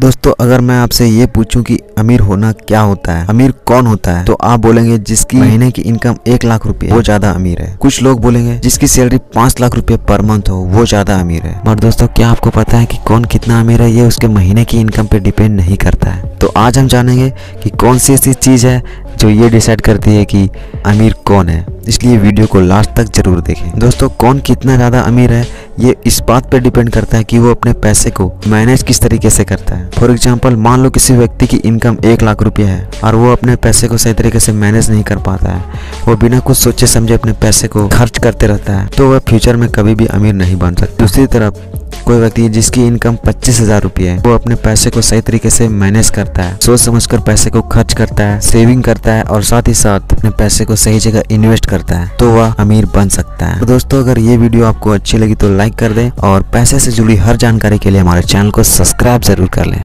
दोस्तों, अगर मैं आपसे ये पूछूँ कि अमीर होना क्या होता है? अमीर कौन होता है? तो आप बोलेंगे जिसकी महीने की इनकम एक लाख रुपए वो ज़्यादा अमीर है। कुछ लोग बोलेंगे जिसकी सैलरी पाँच लाख रुपए पर मंथ हो, वो ज़्यादा अमीर है। मगर दोस्तों, क्या आपको पता है कि कौन कितना अमीर है? ये उसके महीने की इनकम पे डिपेंड नहीं करता है। तो आज हम जानेंगे कि कौन सी ऐसी चीज़ है जो ये डिसाइड करती है कि अमीर कौन है। इसलिए वीडियो को लास्ट तक ज़रूर देखें। दोस्तों, कौन कितना ज़्यादा अमीर है? ये इस बात पर डिपेंड करता है कि वो अपने पैसे को मैनेज किस तरीके से करता है। फॉर एग्ज़ाम्पल मान लो किसी व्यक्ति की इनकम एक लाख रुपये है और वो अपने पैसे को सही तरीके से मैनेज नहीं कर पाता है। वो बिना कुछ सोचे समझे अपने पैसे को खर्च करते रहता है तो वह फ्यूचर में कभी भी अमीर नहीं बन सकता। दूसरी तरफ़ कोई व्यक्ति है जिसकी इनकम पच्चीस हज़ार रुपये है, वो अपने पैसे को सही तरीके से मैनेज करता है, सोच समझ कर पैसे को खर्च करता है, सेविंग करता है और साथ ही साथ अपने पैसे को सही जगह इन्वेस्ट करता है तो वह अमीर बन सकता है। तो दोस्तों, अगर ये वीडियो आपको अच्छी लगी तो लाइक कर दे और पैसे से जुड़ी हर जानकारी के लिए हमारे चैनल को सब्सक्राइब ज़रूर कर लें।